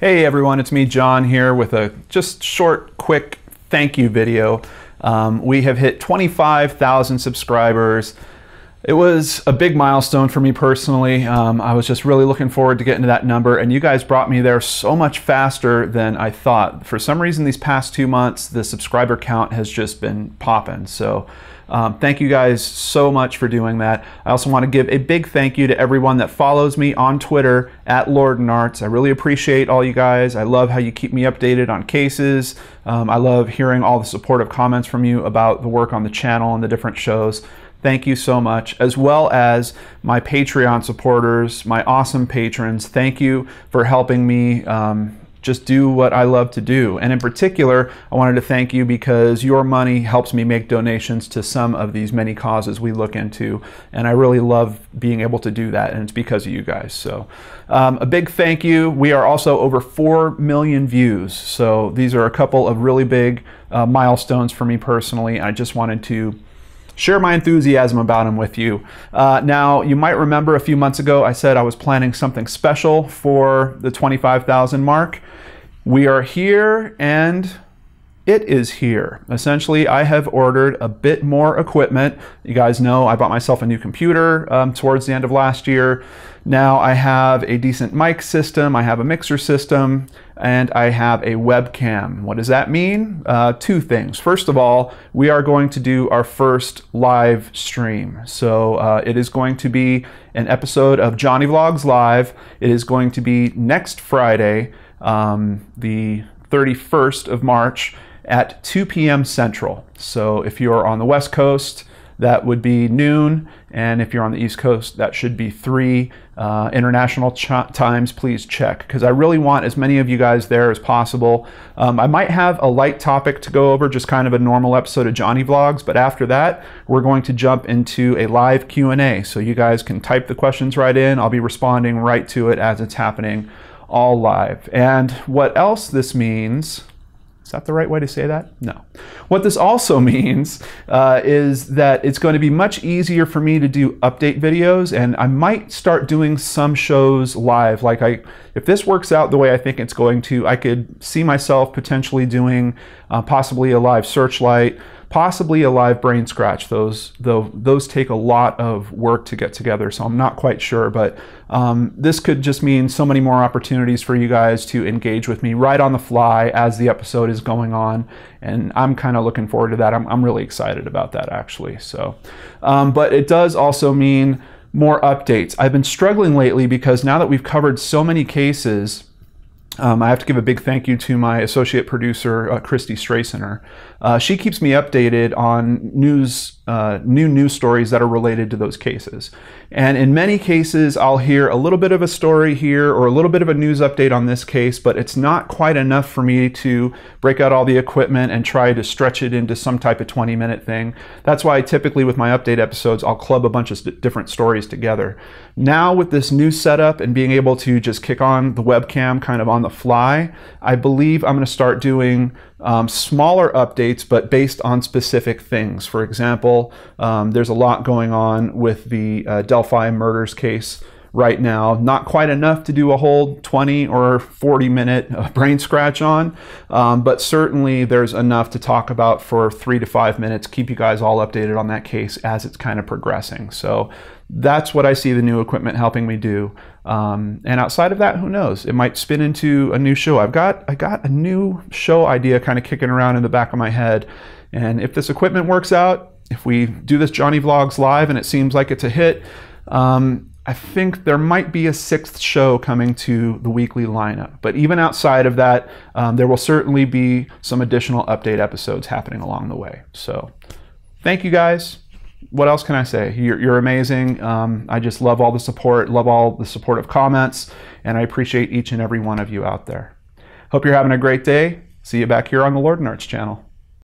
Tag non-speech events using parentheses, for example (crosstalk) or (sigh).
Hey everyone, it's me John here with a just short, quick thank you video. Um, we have hit 25,000 subscribers. It was a big milestone for me personally. Um, I was just really looking forward to getting to that number, and you guys brought me there so much faster than I thought. For some reason, these past two months, the subscriber count has just been popping. So um, thank you guys so much for doing that. I also want to give a big thank you to everyone that follows me on Twitter at Lord. I really appreciate all you guys. I love how you keep me updated on cases. Um, I love hearing all the supportive comments from you about the work on the channel and the different shows. Thank you so much, as well as my Patreon supporters, my awesome patrons. Thank you for helping me um, just do what I love to do. And in particular, I wanted to thank you because your money helps me make donations to some of these many causes we look into. And I really love being able to do that. And it's because of you guys. So um, a big thank you. We are also over 4 million views. So these are a couple of really big uh, milestones for me personally. I just wanted to share my enthusiasm about them with you. Uh, now, you might remember a few months ago I said I was planning something special for the 25,000 mark. We are here and it is here. Essentially, I have ordered a bit more equipment. You guys know I bought myself a new computer um, towards the end of last year. Now I have a decent mic system, I have a mixer system, and I have a webcam. What does that mean? Uh, two things. First of all, we are going to do our first live stream. So uh, it is going to be an episode of Johnny Vlogs Live. It is going to be next Friday, um, the 31st of March at 2 p.m. Central. So if you're on the West Coast, that would be noon. And if you're on the East Coast, that should be 3 uh, international times. Please check because I really want as many of you guys there as possible. Um, I might have a light topic to go over, just kind of a normal episode of Johnny Vlogs. But after that, we're going to jump into a live Q&A. So you guys can type the questions right in. I'll be responding right to it as it's happening all live. And what else this means is that the right way to say that? No. What this also (laughs) means uh, is that it's going to be much easier for me to do update videos, and I might start doing some shows live. Like I, if this works out the way I think it's going to, I could see myself potentially doing uh, possibly a live searchlight possibly a live brain scratch. Those though those take a lot of work to get together, so I'm not quite sure. But um, this could just mean so many more opportunities for you guys to engage with me right on the fly as the episode is going on, and I'm kind of looking forward to that. I'm, I'm really excited about that actually. So, um, but it does also mean more updates. I've been struggling lately because now that we've covered so many cases um, I have to give a big thank you to my associate producer, uh, Christy Straciner. Uh, she keeps me updated on news, uh, new news stories that are related to those cases. And in many cases, I'll hear a little bit of a story here or a little bit of a news update on this case, but it's not quite enough for me to break out all the equipment and try to stretch it into some type of 20 minute thing. That's why typically with my update episodes, I'll club a bunch of different stories together. Now with this new setup and being able to just kick on the webcam kind of on the fly, I believe I'm going to start doing um, smaller updates, but based on specific things. For example, um, there's a lot going on with the uh, Delphi murders case right now. Not quite enough to do a whole 20 or 40 minute uh, brain scratch on, um, but certainly there's enough to talk about for three to five minutes. Keep you guys all updated on that case as it's kind of progressing. So that's what I see the new equipment helping me do. Um, and outside of that, who knows? It might spin into a new show. I've got I got a new show idea kind of kicking around in the back of my head. And if this equipment works out, if we do this Johnny Vlogs live and it seems like it's a hit, um, I think there might be a sixth show coming to the weekly lineup. But even outside of that, um, there will certainly be some additional update episodes happening along the way. So thank you guys what else can I say? You're, you're amazing. Um, I just love all the support, love all the supportive comments, and I appreciate each and every one of you out there. Hope you're having a great day. See you back here on the LordanARTs channel.